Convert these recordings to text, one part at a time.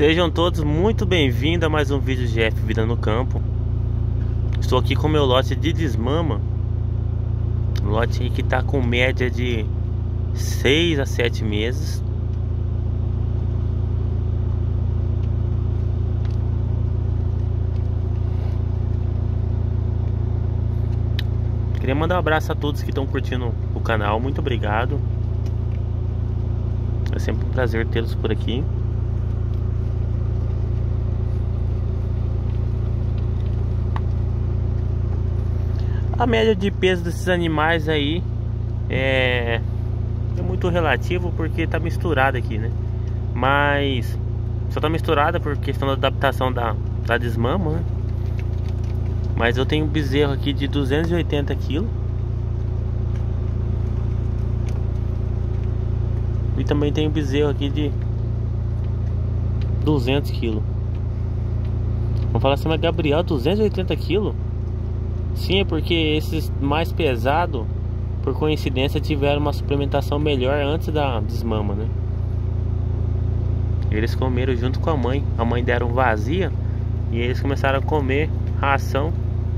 Sejam todos muito bem-vindos a mais um vídeo de F Vida no Campo. Estou aqui com meu lote de desmama. Lote que está com média de 6 a 7 meses. Queria mandar um abraço a todos que estão curtindo o canal, muito obrigado. É sempre um prazer tê-los por aqui A média de peso desses animais aí é, é muito relativo porque tá misturado aqui, né? Mas só tá misturada por questão da adaptação da, da desmama, né? Mas eu tenho um bezerro aqui de 280 kg. E também tem um bezerro aqui de 200 kg. Vamos falar assim, mas Gabriel, 280 kg? Sim, é porque esses mais pesados, por coincidência, tiveram uma suplementação melhor antes da desmama, né? Eles comeram junto com a mãe. A mãe deram vazia e eles começaram a comer ração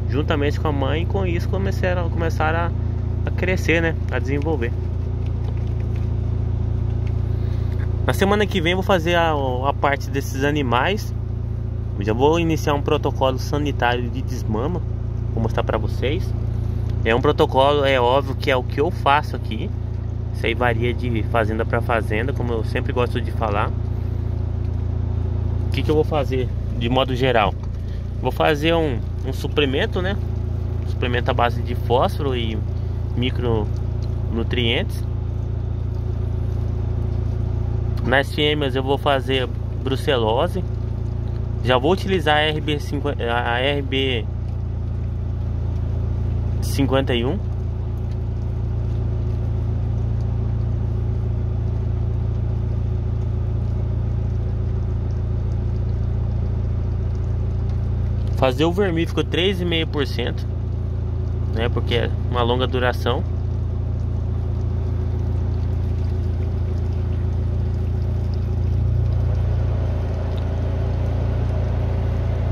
juntamente com a mãe. E com isso começaram, começaram a, a crescer, né? A desenvolver. Na semana que vem vou fazer a, a parte desses animais. Já vou iniciar um protocolo sanitário de desmama Vou mostrar pra vocês. É um protocolo, é óbvio que é o que eu faço aqui. Isso aí varia de fazenda para fazenda, como eu sempre gosto de falar. O que, que eu vou fazer de modo geral? Vou fazer um, um suplemento, né? Um suplemento à base de fósforo e micronutrientes. Nas fêmeas eu vou fazer brucelose. Já vou utilizar a RB, 50, a RB 51 Fazer o vermífugo 3,5%, né? Porque é uma longa duração.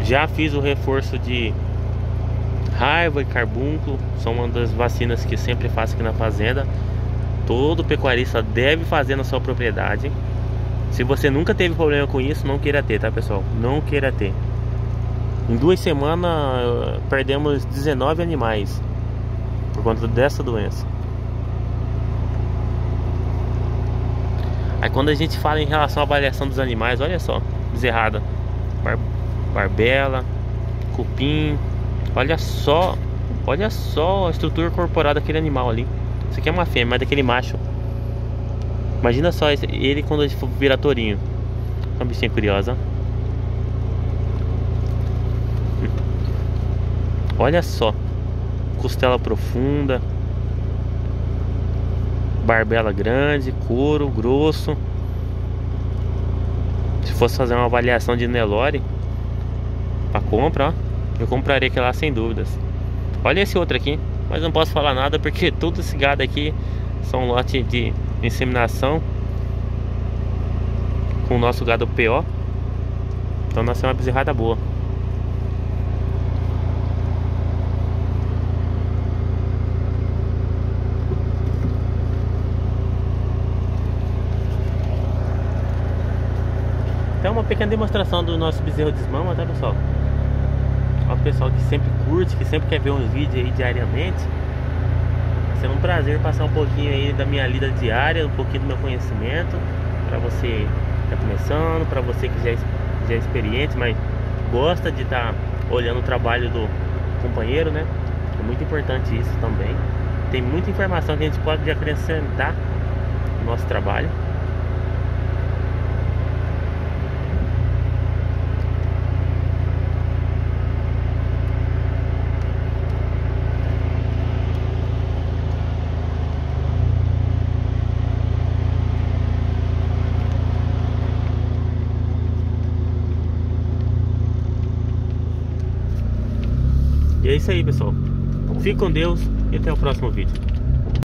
Já fiz o reforço de raiva e carbúnculo são uma das vacinas que sempre faço aqui na fazenda. Todo pecuarista deve fazer na sua propriedade. Se você nunca teve problema com isso, não queira ter, tá pessoal? Não queira ter. Em duas semanas perdemos 19 animais por conta dessa doença. Aí quando a gente fala em relação à avaliação dos animais, olha só, bezerrada, bar barbela, cupim, Olha só, olha só a estrutura corporal daquele animal ali. Isso aqui é uma fêmea, mas daquele macho. Imagina só ele quando ele for virar tourinho. Uma bichinha curiosa. Olha só. Costela profunda. Barbela grande, couro grosso. Se fosse fazer uma avaliação de Nelore para compra, ó. Eu compraria aquele lá sem dúvidas. Olha esse outro aqui, mas não posso falar nada porque todo esse gado aqui são lote de inseminação com o nosso gado PO. Então nós temos uma bezerrada boa. Então uma pequena demonstração do nosso bezerro de desmama, tá pessoal? Ó, pessoal que sempre curte, que sempre quer ver uns vídeos aí diariamente. Vai ser um prazer passar um pouquinho aí da minha lida diária, um pouquinho do meu conhecimento para você que tá começando, para você que já é, já é experiente, mas gosta de estar tá olhando o trabalho do companheiro, né? É muito importante isso também. Tem muita informação que a gente pode acrescentar no nosso trabalho. É isso aí, pessoal. Fique com Deus e até o próximo vídeo.